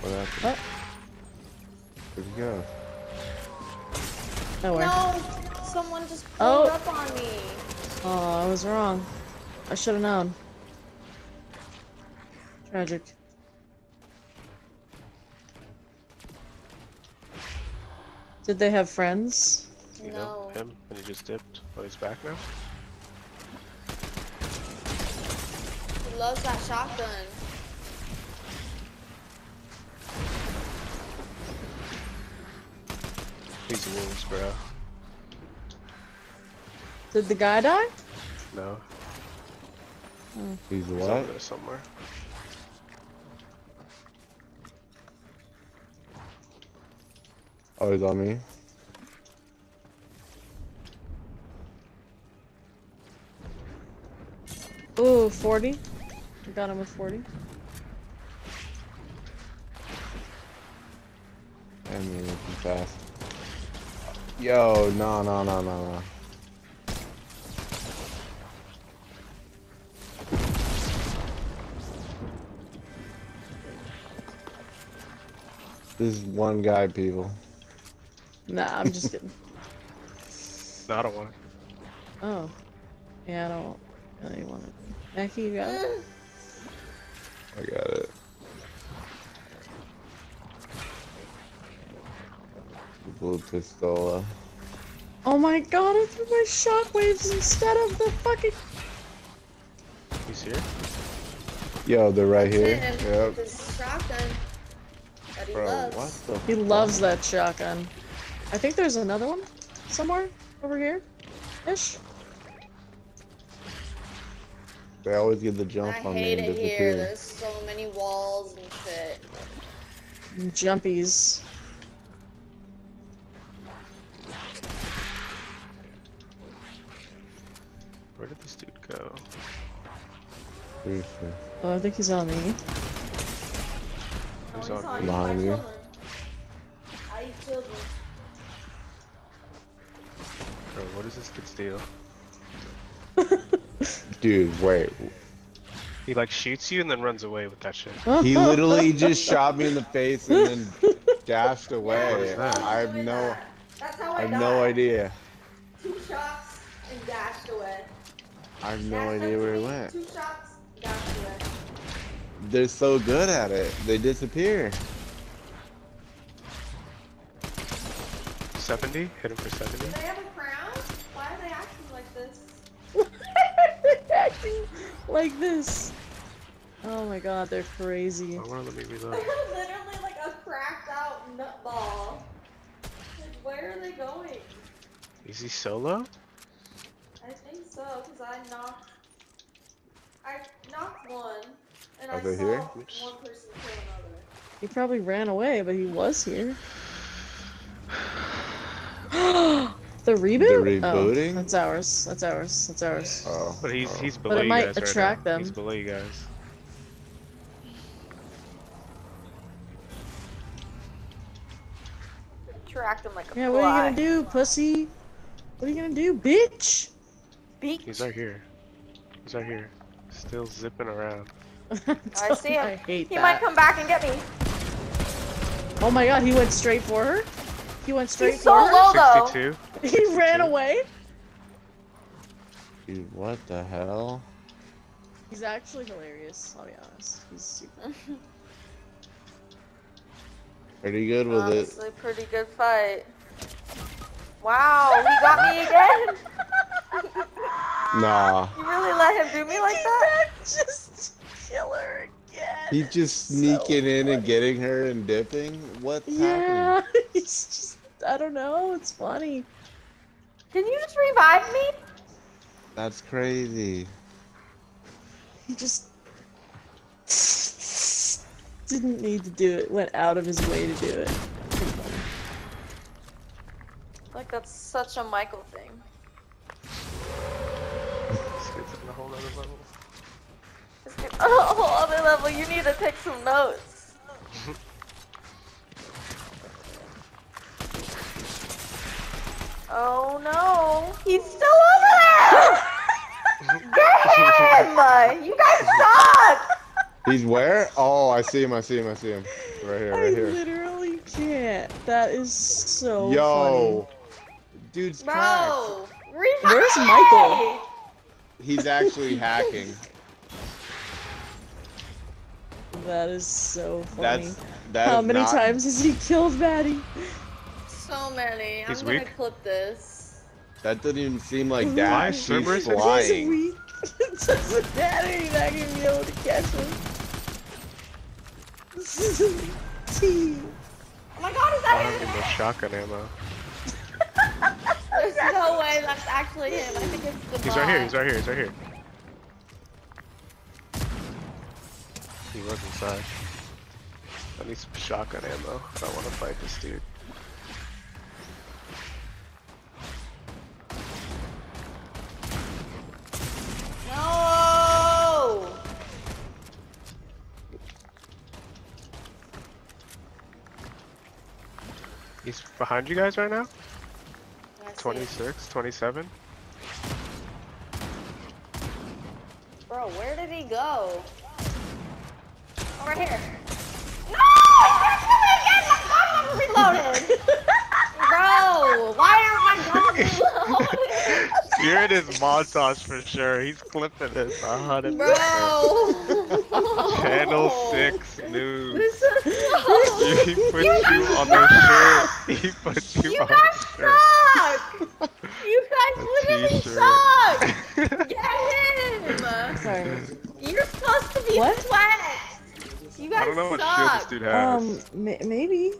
What happened? What? Where'd he go? Nowhere. No, someone just Oh. up on me. Oh, I was wrong. I should have known. Tragic. Did they have friends? You know No. him, and he just dipped. Oh, he's back now. He loves that shotgun. He's wolves, bro. Did the guy die? No, He's he's what? over there somewhere. Oh, he's on me. Ooh, 40. I got him with 40. I mean, looking fast. Yo, no, no, no, no, no. This is one guy, people. Nah, I'm just kidding. No, I don't want it. Oh. Yeah, I don't really want it. Mackie, you got it? I got it. Blue pistola. Oh my god, I threw my shockwaves instead of the fucking. He's here. Yo, they're right here. Yep. with his shotgun that he Bro, loves. what the? He loves that shotgun. I think there's another one somewhere over here. Ish. They always get the jump I on me I hate and it here. disappear. There's so many walls and shit. Jumpies. Seriously. Oh, I think he's on me. He's on on me. Behind you. killed him. I killed him. Bro, what is this kid's deal? Dude, wait. He like shoots you and then runs away with that shit. He literally just shot me in the face and then dashed away. What is that? I have no. That's how I I, have died. no idea. Two shots and dashed away. I have no Dashed idea where to he me, went. Two shots. They're so good at it. They disappear. 70? Hit him for 70. Do 70? they have a crown? Why are they acting like this? acting like this. Oh my god, they're crazy. I wanna let me They're reload. literally like a cracked out nutball. Like, where are they going? Is he solo? I think so, because I knocked. I knocked one, and Are I they saw here? one person kill another. He probably ran away, but he was here. the reboot? The oh, rebooting? Oh, that's ours. That's ours. That's ours. Oh. oh. But he's oh. he's below it you might guys attract now. them. He's below you guys. Tracked him like a Yeah, what are you gonna do, pussy? What are you gonna do, bitch? Beak. He's right here. He's right here. Still zipping around. I see him. I hate He that. might come back and get me. Oh my god, he went straight for her. He went straight He's for so her. low though. 62. He ran away. Dude, what the hell? He's actually hilarious. I'll be honest. He's super. Pretty good with it. Honestly, pretty good fight. Wow, he got me again. Nah. You really let him do me like that? Just kill her again. He just sneaking in and getting her and dipping? What's Yeah, happening? he's just. I don't know. It's funny. Can you just revive me? That's crazy. He just didn't need to do it. Went out of his way to do it. Like that's such a Michael thing. This a whole other level. This kid- a whole other level. You need to take some notes. oh no, he's still over there. Get him! You guys suck. He's where? Oh, I see him. I see him. I see him. Right here. I Right here. literally can't. That is so Yo, dude's cracked. Bro, revive Where's! Michael? He's actually hacking. That is so funny. That's that How is many not- times has he killed Maddie? So many. He's I'm gonna clip this. That doesn't even seem like Why that. He's Cerberus is- He's flying. weak. Doesn't matter. You're not gonna be able to catch him. T. Oh my god, is I that don't have any him? shotgun ammo. There's no way that's actually him. I think it's the He's right here. He's right here. He's right here. He was inside. I need some shotgun ammo. I don't want to fight this dude. No! He's behind you guys right now? I 26, 27? Bro, where did he go? Over here. No! He's coming again! My gun was reloaded! Bro, why aren't my guns reloaded? You're in his montage for sure. He's clipping this 100%. Bro! Channel 6 news. This. He put you on the shirt. He put you You on guys the shirt. suck! You guys A literally suck! Get him! Sorry. You're supposed to be What? sweat! You guys I don't know what shield this suck! dude has. Um, ma- maybe.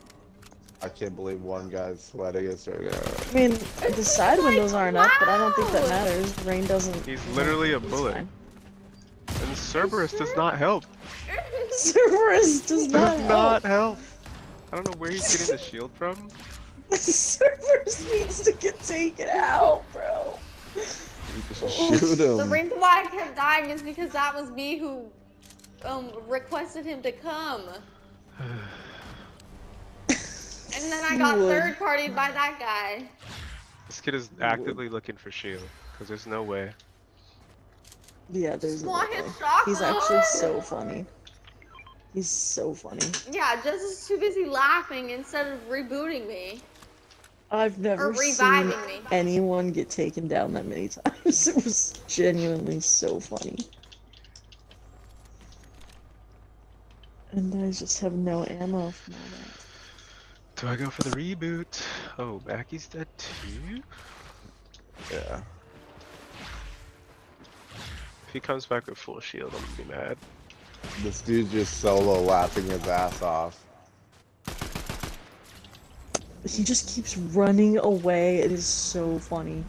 I can't believe one guy's sweating us right now. I mean, the side windows aren't up, but I don't think that matters. Rain doesn't. He's literally a it's bullet. fine. And Cerberus does not help. Cerberus does Does not not help. help. I don't know where he's getting the shield from. Cerberus needs to get taken out, bro. Shoot The reason why I kept dying is because that was me who um requested him to come. And then I got third partied by that guy. This kid is actively looking for shield. Because there's no way. Yeah, there's no Want his? He's actually so funny. He's so funny. Yeah, just is too busy laughing instead of rebooting me. I've never seen me. anyone get taken down that many times. It was genuinely so funny. And I just have no ammo from all that. Do I go for the reboot? Oh, Mackey's dead too? Yeah. If he comes back with full shield, I'm gonna be mad. This dude's just solo laughing his ass off. He just keeps running away. It is so funny.